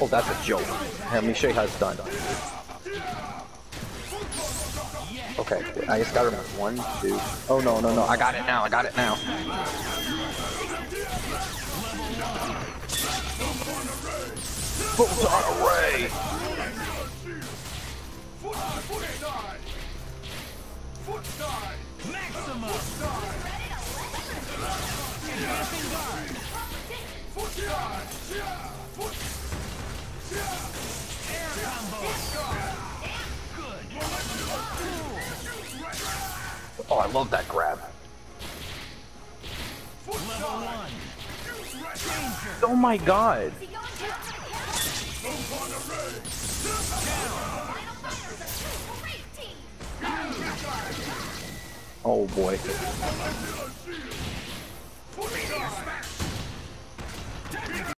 Oh, that's a joke. Let me show you how it's done. Okay, I just gotta remember. One, two. Oh, no, no, no. I got it now. I got it now. Photon array! Oh, I love that grab. Oh my god! Oh boy.